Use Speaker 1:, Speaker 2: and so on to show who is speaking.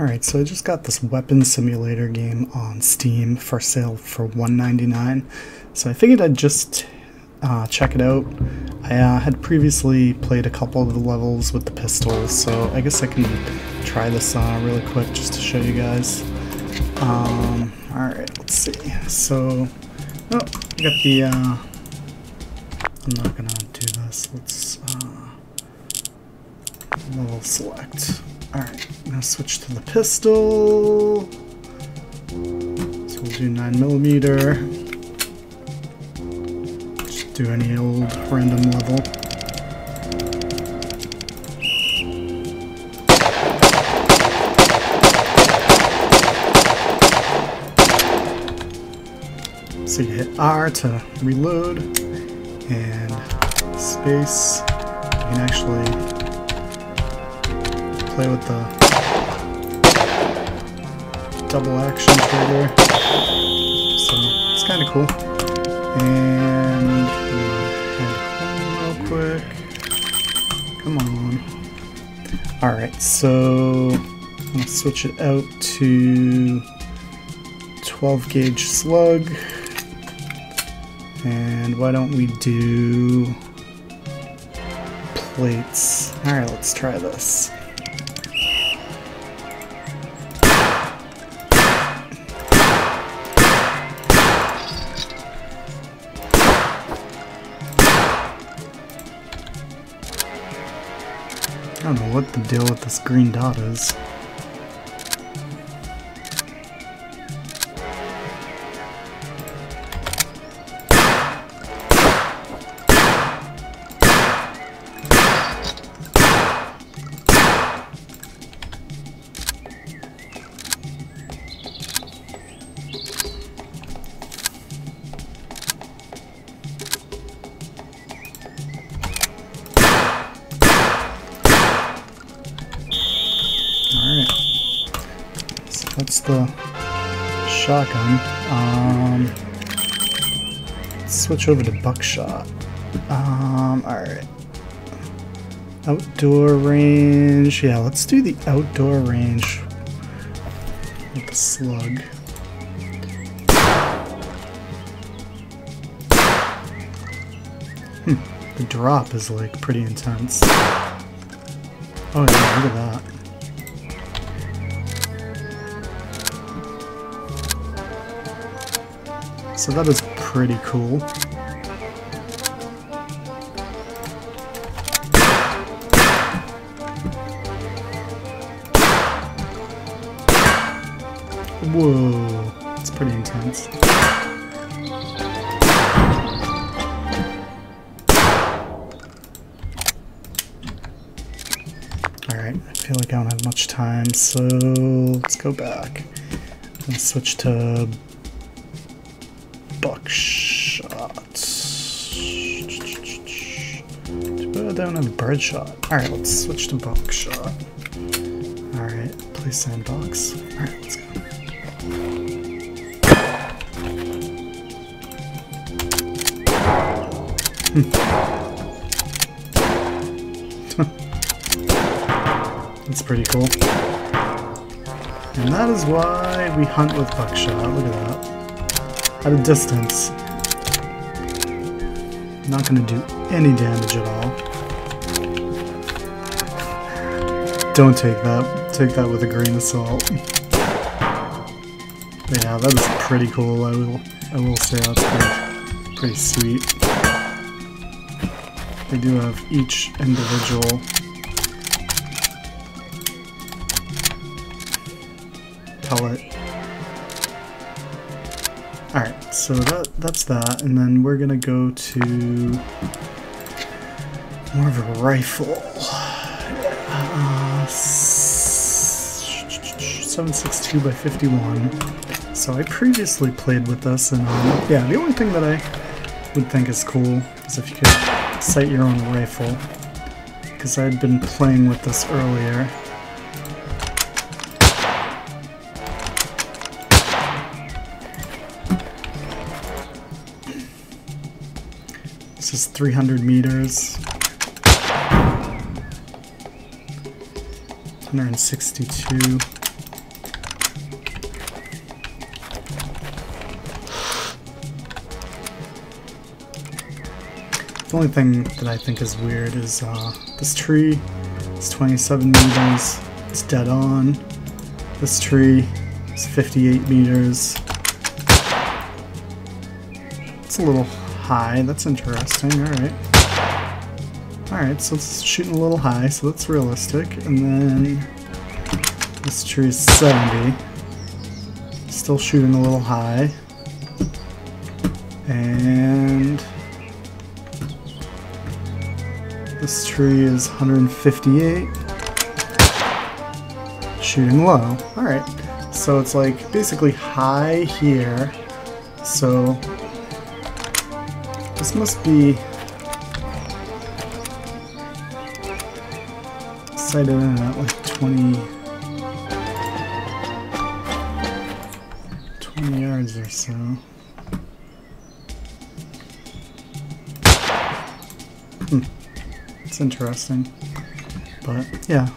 Speaker 1: Alright, so I just got this weapon simulator game on Steam for sale for $1.99. So I figured I'd just uh, check it out. I uh, had previously played a couple of the levels with the pistols, so I guess I can try this uh, really quick just to show you guys. Um, Alright, let's see. So, oh, I got the, uh, I'm not gonna do this. Let's, level select. Alright, I'm gonna switch to the pistol. So we'll do 9mm. Just do any old random level. So you hit R to reload and space. You can actually play with the double action trigger. So it's kind of cool. And head home real quick. Come on. Alright, so I'm to switch it out to 12 gauge slug. And why don't we do plates? Alright, let's try this. I don't know what the deal with this green dot is. That's the shotgun. Um, switch over to buckshot. Um, alright. Outdoor range. Yeah, let's do the outdoor range with the slug. Hmm, the drop is like pretty intense. Oh yeah, look at that. So that is pretty cool. Whoa, it's pretty intense. Alright, I feel like I don't have much time, so let's go back. Let's switch to buckshot. I don't have birdshot. Alright, let's switch to buckshot. Alright, play sandbox. Alright, let's go. Hmm. That's pretty cool. And that is why we hunt with buckshot. Look at that at a distance. Not to do any damage at all. Don't take that. Take that with a grain of salt. Yeah, that is pretty cool. I will, I will say that's pretty, pretty sweet. They do have each individual pellet so that that's that, and then we're gonna go to more of a rifle. Uh, 762 by 51. So I previously played with this, and um, yeah, the only thing that I would think is cool is if you could sight your own rifle, because I had been playing with this earlier. is 300 meters. 162. The only thing that I think is weird is uh, this tree is 27 meters, it's dead on. This tree is 58 meters. It's a little high. That's interesting. Alright. Alright, so it's shooting a little high, so that's realistic. And then this tree is 70. Still shooting a little high. And this tree is 158. Shooting low. Alright. So it's like basically high here. So this must be sighted in at like 20, 20 yards or so. Hmm. It's interesting. But yeah,